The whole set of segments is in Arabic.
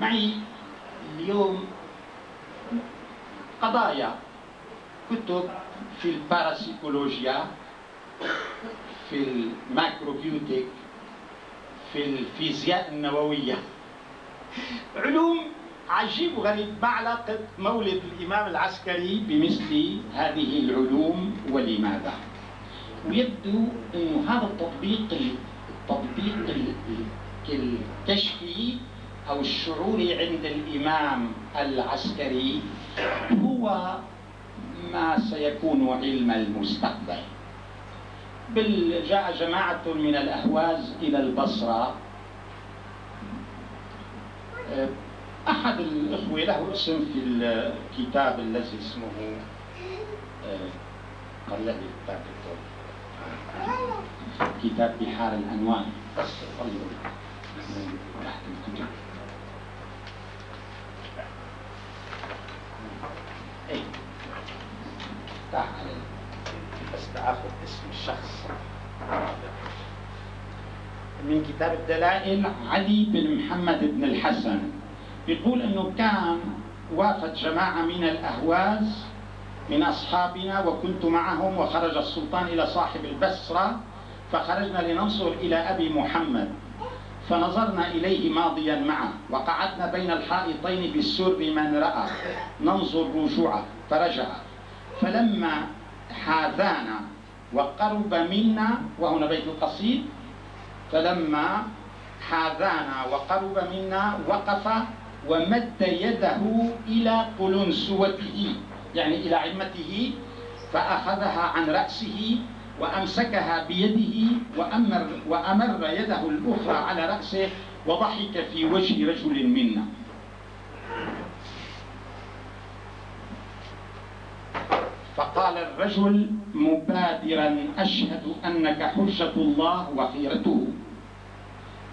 معي اليوم قضايا كتب في الباراسيكولوجيا في الماكروبيوتيك في الفيزياء النووية. علوم عجيب وغريب ما علاقة مولد الإمام العسكري بمثل هذه العلوم ولماذا؟ ويبدو أن هذا التطبيق التطبيق الكشفي أو الشعوري عند الإمام العسكري هو ما سيكون علم المستقبل. بل جاء جماعة من الأهواز إلى البصرة. أحد الإخوة له اسم في الكتاب الذي اسمه قال لي كتاب كتاب بحار الأنوار. اسم الشخص من كتاب الدلائل علي بن محمد بن الحسن. يقول إنه كان وافد جماعة من الأهواز من أصحابنا وكنت معهم وخرج السلطان إلى صاحب البصرة فخرجنا لننظر إلى أبي محمد. فنظرنا إليه ماضيا معه وقعدنا بين الحائطين بالسر من رأى. ننظر رجوعه فرجع. فلما حاذانا وقرب منا وهنا بيت القصيد فلما حاذانا وقرب منا وقف ومد يده إلى قلنسوته يعني إلى عمته فأخذها عن رأسه وأمسكها بيده وأمر, وأمر يده الأخرى على رأسه وضحك في وجه رجل منا. فقال الرجل مبادرا أشهد أنك حجة الله وخيرته.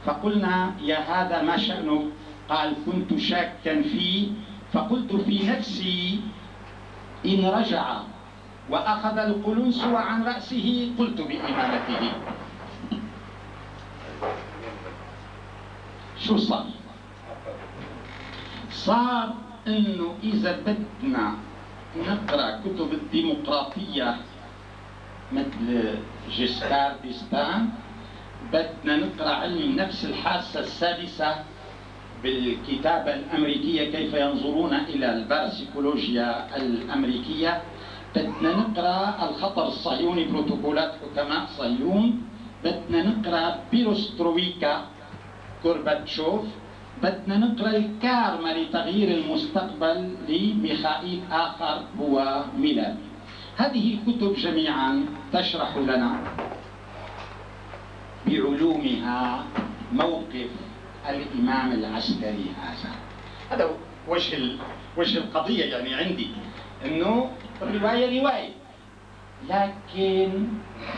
فقلنا يا هذا ما شأنك؟ قال كنت شاكا فيه. فقلت في نفسي إن رجع وأخذ القلنسو عن رأسه قلت بإمامته. شو صار؟ صار إنه إذا بدنا نقرأ كتب الديمقراطية مثل جيسكار ديستان بدنا نقرأ علم النفس الحاسة السادسة بالكتابة الأمريكية كيف ينظرون إلى الباراسيكولوجيا الأمريكية. بدنا نقرا الخطر الصهيوني بروتوكولات حكماء صهيون بدنا نقرا بيروسترويكا كورباتشوف بدنا نقرا الكارما لتغيير المستقبل لميخائيل آخر هو ميلاد هذه الكتب جميعا تشرح لنا بعلومها موقف الإمام العسكري هذا. هذا وجه وجه القضية يعني عندي إنه الرواية رواية. لكن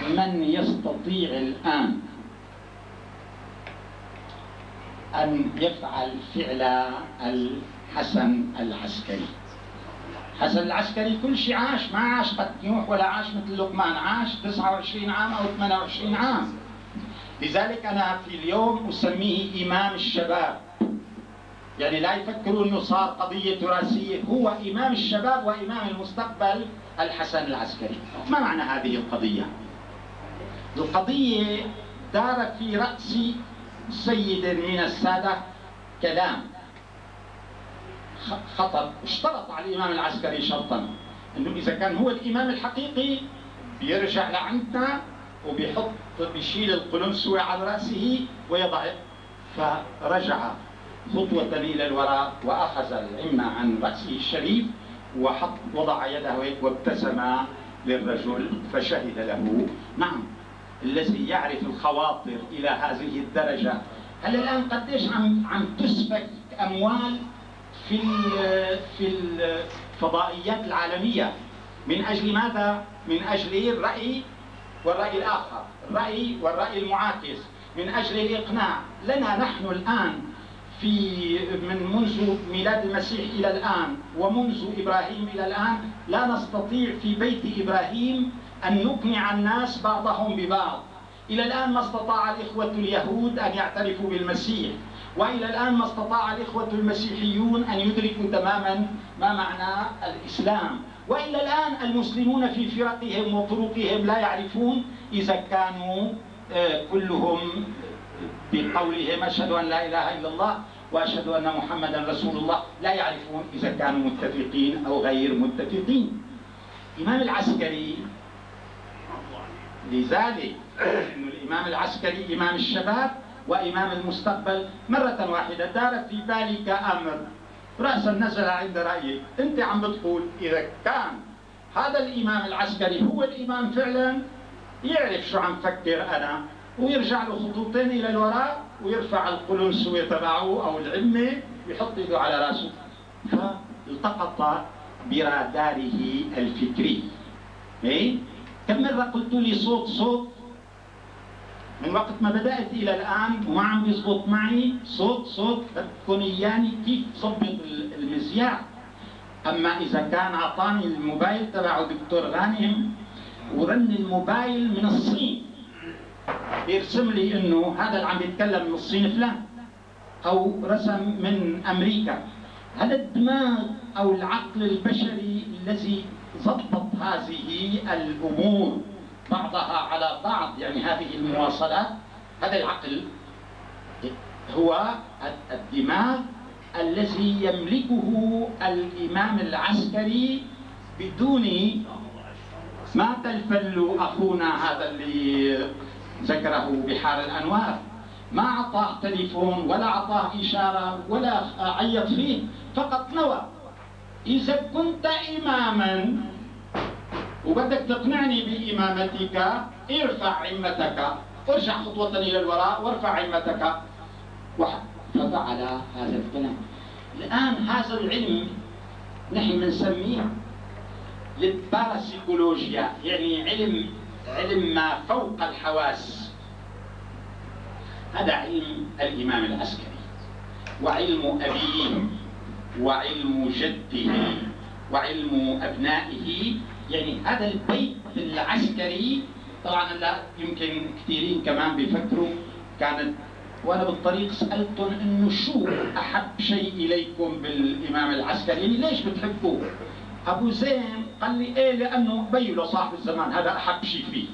من يستطيع الآن أن يفعل فعل الحسن العسكري؟ حسن العسكري كل شيء عاش ما عاش قد نوح ولا عاش مثل لقمان عاش 29 عام أو 28 عام. لذلك أنا في اليوم أسميه إمام الشباب. يعني لا يفكروا إنه صار قضية تراثية. هو إمام الشباب وإمام المستقبل الحسن العسكري. ما معنى هذه القضية؟ القضية دارت في رأس سيد من السادة كلام. خطر اشترط على الإمام العسكري شرطا. إنه إذا كان هو الإمام الحقيقي بيرجع لعندنا وبيحط بيشيل القلنسوة على رأسه ويضع فرجع خطوة إلى الوراء وأخذ العمة عن رأسه الشريف وحط وضع يده هيك وابتسم للرجل فشهد له. نعم الذي يعرف الخواطر إلى هذه الدرجة. هل الآن قديش عم عم تسفك أموال في في الفضائيات العالمية؟ من أجل ماذا؟ من أجل الرأي والرأي الآخر الرأي والرأي المعاكس من أجل الإقناع. لنا نحن الآن في من منذ ميلاد المسيح إلى الآن ومنذ إبراهيم إلى الآن لا نستطيع في بيت إبراهيم أن نقنع الناس بعضهم ببعض. إلى الآن ما استطاع الإخوة اليهود أن يعترفوا بالمسيح وإلى الآن ما استطاع الإخوة المسيحيون أن يدركوا تماما ما معنى الإسلام. وإلى الآن المسلمون في فرقهم وطرقهم لا يعرفون إذا كانوا آه، كلهم بقولهم أشهد أن لا إله إلا الله وأشهد أن محمدا رسول الله. لا يعرفون إذا كانوا متفقين أو غير متفقين. الامام العسكري لذلك أن الإمام العسكري إمام الشباب وإمام المستقبل مرة واحدة دار في بالك أمر. رأسا نزل عند رأيك أنت عم بتقول إذا كان هذا الإمام العسكري هو الإمام فعلا يعرف شو عم فكر أنا. ويرجع له خطوتين إلى الوراء ويرفع القلنسوة تبعه أو العمة ويحط يده على رأسه. فالتقط براداره الفكري. إيه؟ كم مرة قلت لي صوت صوت. من وقت ما بدأت إلى الآن وما عم بيزبط معي صوت صوت. بدكم إياني كيف صبت المذياع أما إذا كان أعطاني الموبايل تبعه دكتور غانم ورن الموبايل من الصين. بيرسم لي إنه هذا اللي عم بيتكلم من الصين فلان أو رسم من أمريكا. هذا الدماغ أو العقل البشري الذي ضبط هذه الأمور بعضها على بعض؟ يعني هذه المواصلات هذا العقل هو الدماغ الذي يملكه الإمام العسكري بدون ما تلفل أخونا هذا اللي ذكره بحار الأنوار. ما أعطاه تليفون ولا أعطاه إشارة ولا عيط فيه فقط نوى. إذا كنت إماما وبدك تقنعني بإمامتك ارفع عمتك ارجع خطوة إلى الوراء وارفع عمتك ففعل هذا الكلام الآن هذا العلم نحن بنسميه للباراسيكولوجيا يعني علم علم ما فوق الحواس. هذا علم الإمام العسكري وعلم أبيه وعلم جده وعلم أبنائه. يعني هذا البيت العسكري طبعا لا يمكن كثيرين كمان بيفكروا. كانت وأنا بالطريق سألتهم إنه شو أحب شيء إليكم بالإمام العسكري؟ يعني ليش بتحبوه؟ أبو زين قال لي إيه لأنه بيو صاحب الزمان هذا احب شيء فيه.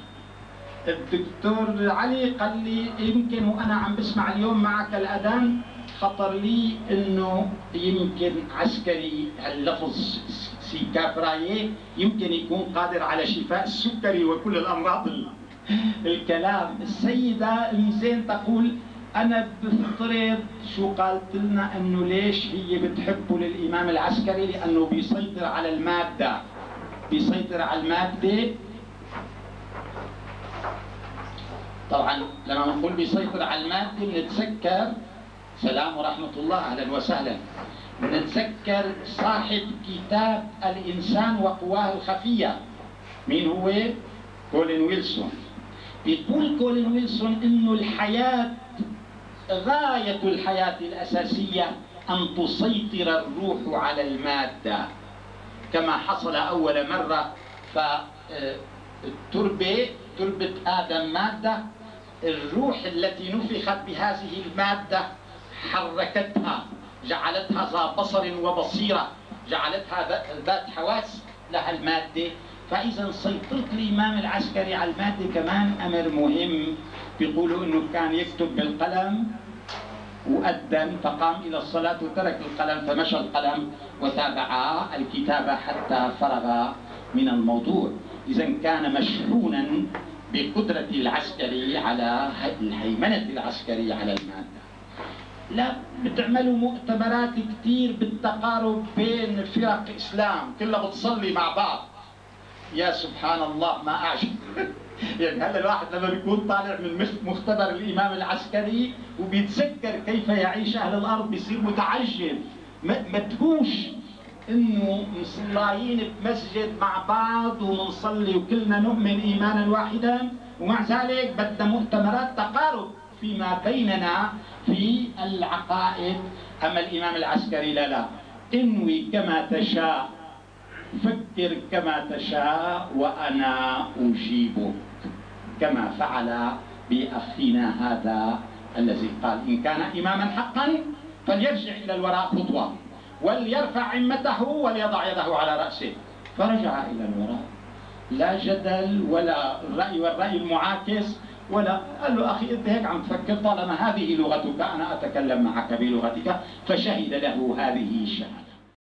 الدكتور علي قال لي يمكن وأنا عم بسمع اليوم معك الأذان خطر لي إنه يمكن عسكري اللفظ سيكابرايه يمكن يكون قادر على شفاء السكري وكل الأمراض الكلام. السيدة ميزين تقول أنا بفترض شو قالت لنا إنه ليش هي بتحبه للإمام العسكري؟ لأنه بيسيطر على المادة. بيسيطر على المادة. طبعا لما نقول بيسيطر على المادة بنتذكر سلام ورحمة الله أهلا وسهلا. نتذكر صاحب كتاب الإنسان وقواه الخفية. مين هو؟ كولين ويلسون. بيقول كولين ويلسون إنه الحياة غاية الحياة الأساسية أن تسيطر الروح على المادة. كما حصل أول مرة فالتربة تربة آدم مادة الروح التي نفخت بهذه المادة حركتها جعلتها ذا بصر وبصيرة جعلتها ذات حواس لها المادة. فإذا سيطرة الإمام العسكري على المادة كمان أمر مهم. بيقولوا إنه كان يكتب بالقلم وأذن فقام إلى الصلاة وترك القلم فمشى القلم وتابع الكتابة حتى فرغ من الموضوع. إذا كان مشحونا بقدرة العسكري على الهيمنة العسكري على المادة. لا بتعملوا مؤتمرات كثير بالتقارب بين فرق إسلام. كلها بتصلي مع بعض. يا سبحان الله ما أعجب. يعني هذا الواحد لما بيكون طالع من مختبر الإمام العسكري وبيتذكر كيف يعيش أهل الأرض بيصير متعجب. مدهوش إنه مصليين بمسجد مع بعض ومنصلي وكلنا نؤمن إيمانا واحدا ومع ذلك بدنا مؤتمرات تقارب فيما بيننا في العقائد. أما الإمام العسكري لا لا. انوي كما تشاء. فكر كما تشاء وأنا أجيبك. كما فعل بأخينا هذا الذي قال إن كان إماما حقا فليرجع إلى الوراء خطوة وليرفع عمته وليضع يده على رأسه. فرجع إلى الوراء. لا جدل ولا الرأي والرأي المعاكس ولا قال له أخي أنت هيك عم تفكر طالما هذه لغتك أنا أتكلم معك بلغتك فشهد له هذه الشهادة